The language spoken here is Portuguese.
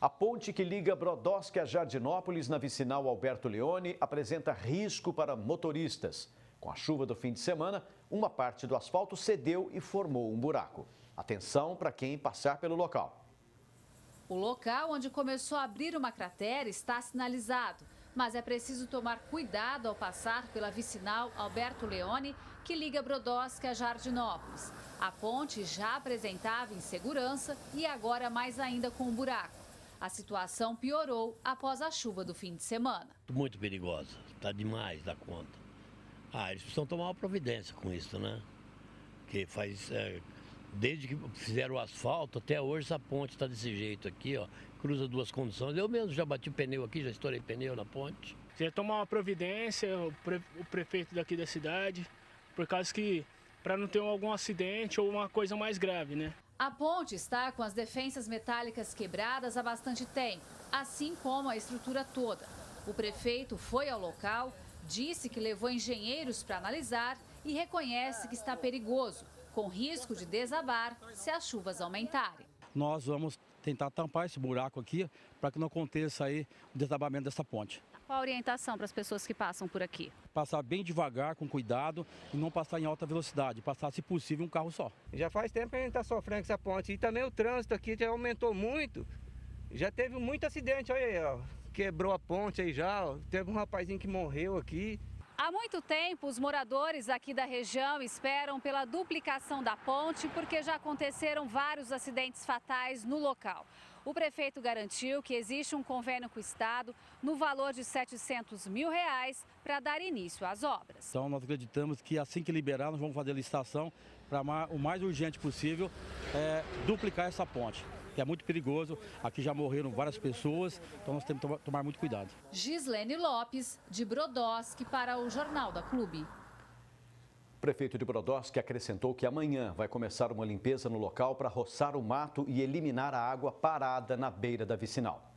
A ponte que liga Brodowski a Jardinópolis, na vicinal Alberto Leone, apresenta risco para motoristas. Com a chuva do fim de semana, uma parte do asfalto cedeu e formou um buraco. Atenção para quem passar pelo local. O local onde começou a abrir uma cratera está sinalizado, mas é preciso tomar cuidado ao passar pela vicinal Alberto Leone, que liga Brodowski a Jardinópolis. A ponte já apresentava insegurança e agora mais ainda com um buraco. A situação piorou após a chuva do fim de semana. Muito perigosa, está demais da conta. Ah, eles precisam tomar uma providência com isso, né? Que faz. É, desde que fizeram o asfalto até hoje essa ponte está desse jeito aqui, ó. Cruza duas condições. Eu mesmo já bati pneu aqui, já estourei pneu na ponte. Queria tomar uma providência, o, pre, o prefeito daqui da cidade, por causa que. para não ter algum acidente ou uma coisa mais grave, né? A ponte está com as defensas metálicas quebradas há bastante tempo, assim como a estrutura toda. O prefeito foi ao local, disse que levou engenheiros para analisar e reconhece que está perigoso, com risco de desabar se as chuvas aumentarem. Nós vamos tentar tampar esse buraco aqui para que não aconteça aí o desabamento dessa ponte. Qual a orientação para as pessoas que passam por aqui? Passar bem devagar, com cuidado e não passar em alta velocidade, passar, se possível, um carro só. Já faz tempo que a gente está sofrendo com essa ponte e também o trânsito aqui já aumentou muito. Já teve muito acidente, olha aí, ó. Quebrou a ponte aí já, ó. teve um rapazinho que morreu aqui. Há muito tempo, os moradores aqui da região esperam pela duplicação da ponte porque já aconteceram vários acidentes fatais no local. O prefeito garantiu que existe um convênio com o Estado no valor de 700 mil reais para dar início às obras. Então nós acreditamos que assim que liberar, nós vamos fazer a licitação para o mais urgente possível é, duplicar essa ponte que é muito perigoso. Aqui já morreram várias pessoas, então nós temos que tomar muito cuidado. Gislene Lopes, de Brodowski, para o Jornal da Clube. O prefeito de Brodowski acrescentou que amanhã vai começar uma limpeza no local para roçar o mato e eliminar a água parada na beira da vicinal.